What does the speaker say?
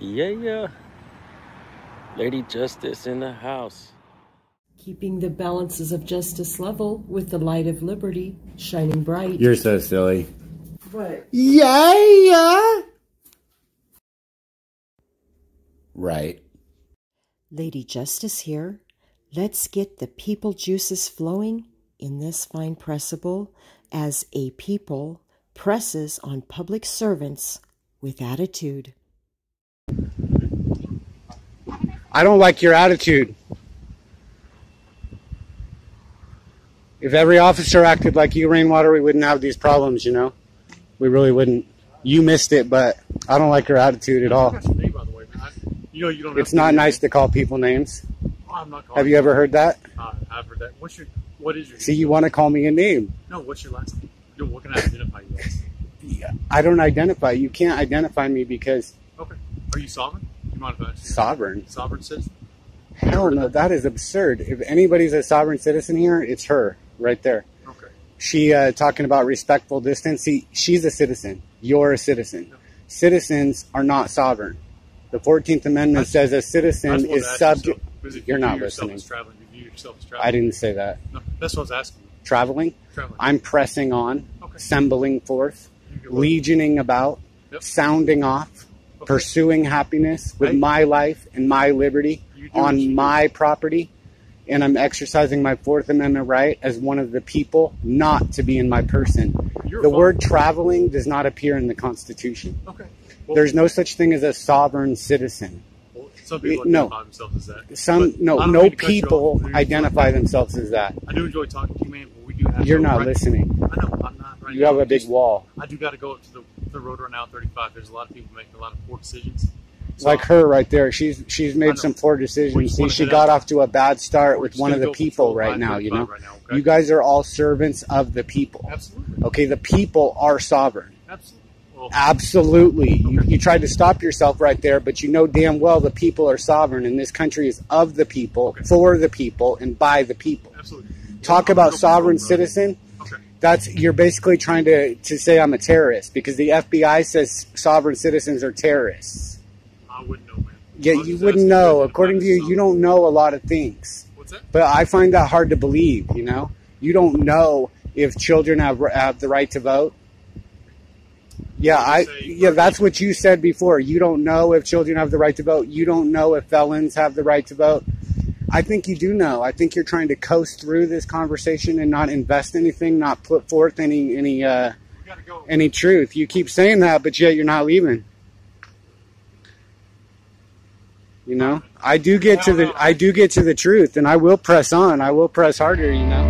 Yeah, yeah. Lady Justice in the house. Keeping the balances of justice level with the light of liberty shining bright. You're so silly. What? Yeah, yeah. Right. Lady Justice here. Let's get the people juices flowing in this fine pressable as a people presses on public servants with attitude. I don't like your attitude. If every officer acted like you, Rainwater, we wouldn't have these problems, you know? We really wouldn't. You missed it, but I don't like your attitude at all. Name, way. You know. It's not nice to call people names. Oh, I'm not calling Have you ever heard that? Uh, I've heard that. What's your? What is your? See, you want to call me a name. No. What's your last name? Yo, what can I identify you as? I don't identify. You can't identify me because Okay. Are you sovereign? Do you mind I ask you? sovereign. Sovereign citizen. Hell no, that is absurd. If anybody's a sovereign citizen here, it's her right there. Okay. She uh, talking about respectful distance. See, she's a citizen. You're a citizen. Citizens are not sovereign. The Fourteenth Amendment That's- says a citizen is subject. yourself, because if You're you not listening. Traveling, you yourself as traveling. I didn't say that. No, that's what I was asking. Traveling. Traveling. I'm pressing on, Okay. assembling forth, You can look. legioning about, Yep. sounding off, Okay. pursuing happiness with Right. my life and my liberty on my property. And I'm exercising my Fourth Amendment right as one of the people not to be in my person. You're The fine. word traveling does not appear in the Constitution. Okay. Well, There's no such thing as a sovereign citizen. well, some people it- no. themselves as that. Some But no no mean to cut you people. I identify themselves as that. I do enjoy talking to you, man. But we do have. You're not right- listening. I know. I'm not. Right You now. have a big Just- wall. I do got to go up to the, the road right now, 35. There's a lot of people making a lot of poor decisions. So, like her right there. She's she's made some poor decisions. See, she got out. off to a bad start with one of the people right now. You know, Right now, okay? you guys are all servants of the people. Absolutely. Okay, the people are sovereign. Absolutely. Well, Absolutely. You, Okay. you tried to stop yourself right there, but you know damn well the people are sovereign, and this country is of the people, Okay. for the people, and by the people. absolutely. Talk about sovereign citizen. Okay. That's you're basically trying to to say I'm a terrorist because the FBI says sovereign citizens are terrorists. I wouldn't know, man. Yeah, you wouldn't know. According to you, you don't know a lot of things. What's that? But I find that hard to believe. You know, you don't know if children have have the right to vote. Yeah, I yeah, that's what you said before. You don't know if children have the right to vote. You don't know if felons have the right to vote. I think you do know. I think you're trying to coast through this conversation and not invest anything, not put forth any any uh, go. any truth. You keep saying that, but yet you're not leaving. You know, I do get to the I do get to the truth, and I will press on. I will press harder. You know.